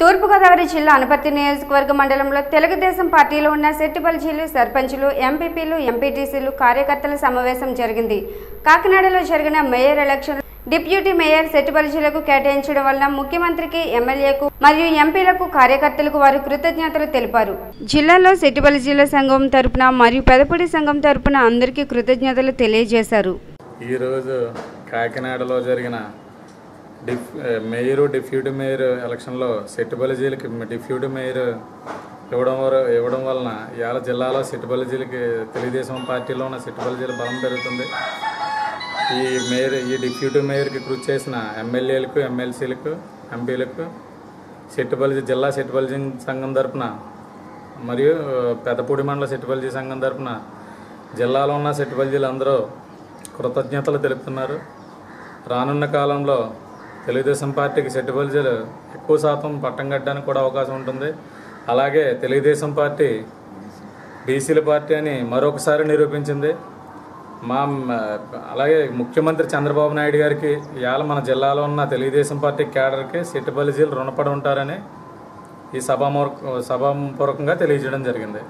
తూర్పుగోదావరి జిల్లా అనపర్తి నియోజకవర్గ మండలంలో తెలుగుదేశం పార్టీలో ఉన్న సెట్టిబల్జీలు సర్పంచులు ఎంపీపీలు ఎంపీటీసీలు కార్యకర్తల సమావేశం జరిగింది. కాకినాడలో జరిగిన మేయర్ ఎలక్షన్ డిప్యూటీ మేయర్ సెట్టిబల్జీలకు కేటాయించడం వలన ముఖ్యమంత్రికి ఎమ్మెల్యేకు మరియు ఎంపీలకు కార్యకర్తలకు వారు కృతజ్ఞతలు తెలిపారు. జిల్లాలో సెట్టిబల్జీల సంఘం తరపున మరియు పెదపూడి సంఘం తరపున అందరికీ కృతజ్ఞతలు తెలియజేశారు. ఈరోజు కాకినాడలో జరిగిన డిఫ్ మేయరు డిప్యూటీ మేయర్ ఎలక్షన్లో సెట్టుబలిజీలకి డిప్యూటీ మేయర్ ఇవ్వడం ఇవ్వడం వలన ఇవాళ జిల్లాలో సెట్టుబలిజీలకి తెలుగుదేశం పార్టీలో ఉన్న సెట్టుబలిజీల బలం పెరుగుతుంది. ఈ మేయర్ ఈ డిప్యూటీ మేయర్కి కృషి చేసిన ఎమ్మెల్యేలకు ఎమ్మెల్సీలకు ఎంపీలకు సెట్టుబలిజీ జిల్లా సెట్టుబలిజీ సంఘం తరపున మరియు పెద్దపూడి మండల సెట్టుబలిజీ సంఘం తరపున జిల్లాలో ఉన్న సెట్టుబలిజీలు అందరూ కృతజ్ఞతలు తెలుపుతున్నారు. రానున్న కాలంలో తెలుగుదేశం పార్టీకి సెట్టుబలిజీలు ఎక్కువ శాతం పట్టం కట్టడానికి కూడా అవకాశం ఉంటుంది. అలాగే తెలుగుదేశం పార్టీ బీసీల పార్టీ అని మరొకసారి నిరూపించింది. మా అలాగే ముఖ్యమంత్రి చంద్రబాబు నాయుడు గారికి ఇవాళ మన జిల్లాలో ఉన్న తెలుగుదేశం పార్టీ క్యాడర్కి సెట్టుబలిజీలు రుణపడి ఉంటారని ఈ సభామూర్ఖ సభాపూర్వకంగా తెలియజేయడం జరిగింది.